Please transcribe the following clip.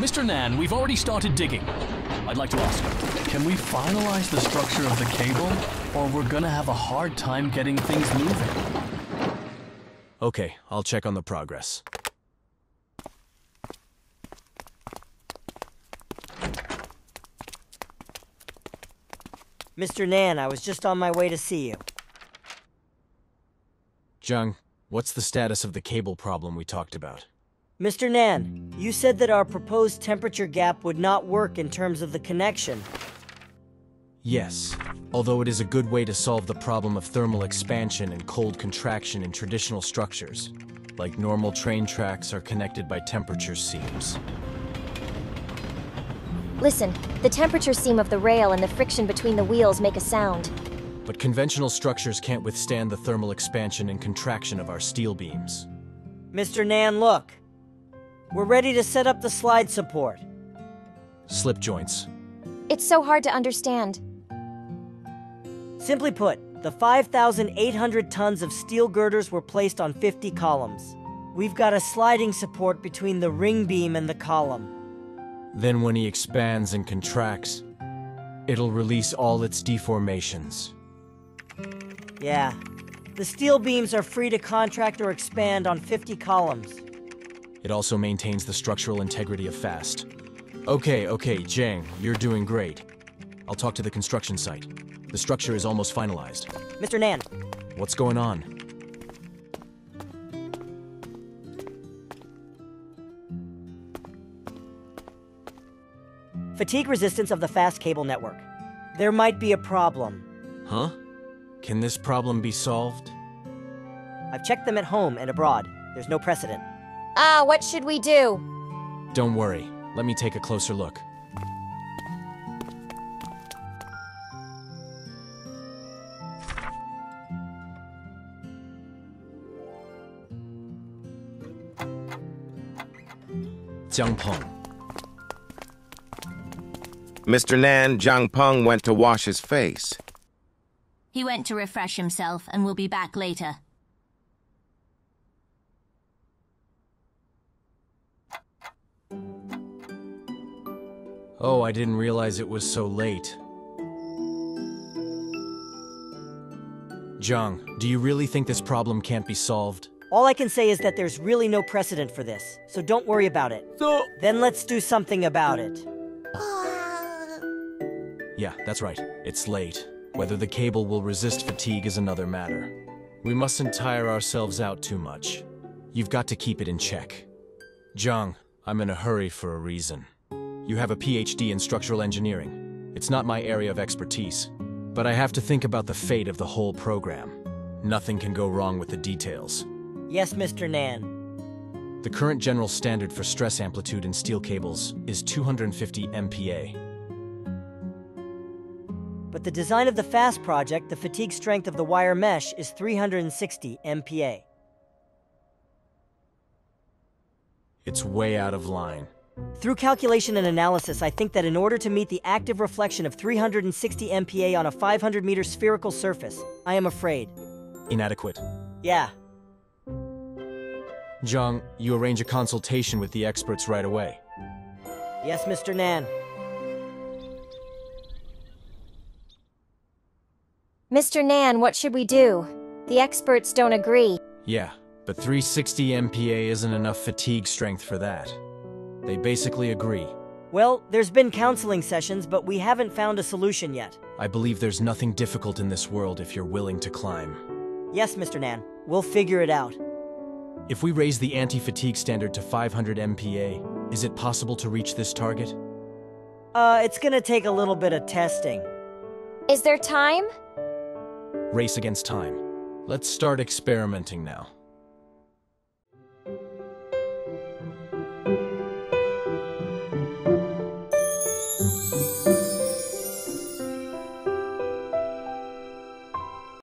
Mr. Nan, we've already started digging. I'd like to ask, can we finalize the structure of the cable, or we're gonna have a hard time getting things moving? Okay, I'll check on the progress. Mr. Nan, I was just on my way to see you. Jiang, what's the status of the cable problem we talked about? Mr. Nan, you said that our proposed temperature gap would not work in terms of the connection. Yes, although it is a good way to solve the problem of thermal expansion and cold contraction in traditional structures, like normal train tracks are connected by temperature seams. Listen, the temperature seam of the rail and the friction between the wheels make a sound. But conventional structures can't withstand the thermal expansion and contraction of our steel beams. Mr. Nan, look. We're ready to set up the slide support. Slip joints. It's so hard to understand. Simply put, the 5,800 tons of steel girders were placed on 50 columns. We've got a sliding support between the ring beam and the column. Then when he expands and contracts, it'll release all its deformations. Yeah. The steel beams are free to contract or expand on 50 columns. It also maintains the structural integrity of FAST. Okay, okay, Jiang, you're doing great. I'll talk to the construction site. The structure is almost finalized. Mr. Nan, What's going on? fatigue resistance of the FAST cable network. There might be a problem. Huh? Can this problem be solved? I've checked them at home and abroad. There's no precedent. Ah, what should we do? Don't worry. Let me take a closer look. Jiang Peng. Mr. Nan Jiang Peng went to wash his face. He went to refresh himself and will be back later. Oh, I didn't realize it was so late. Jiang, do you really think this problem can't be solved? All I can say is that there's really no precedent for this, so don't worry about it. So. Then let's do something about it. Yeah, that's right. It's late. Whether the cable will resist fatigue is another matter. We mustn't tire ourselves out too much. You've got to keep it in check. Jiang, I'm in a hurry for a reason. You have a PhD in structural engineering. It's not my area of expertise, but I have to think about the fate of the whole program. Nothing can go wrong with the details. Yes, Mr. Nan. The current general standard for stress amplitude in steel cables is 250 MPa. But the design of the FAST project, the fatigue strength of the wire mesh is 360 MPa. It's way out of line. Through calculation and analysis, I think that in order to meet the active reflection of 360 MPa on a 500 meter spherical surface, I am afraid. Inadequate. Yeah, Jiang, you arrange a consultation with the experts right away. yes, Mr. Nan. Mr. Nan, what should we do? The experts don't agree. Yeah, but 360 MPa isn't enough fatigue strength for that. They basically agree. Well, there's been counseling sessions, but we haven't found a solution yet. I believe there's nothing difficult in this world if you're willing to climb. Yes, Mr. Nan, we'll figure it out. If we raise the anti-fatigue standard to 500 MPa, is it possible to reach this target? Uh, it's gonna take a little bit of testing. Is there time? Race against time. Let's start experimenting now.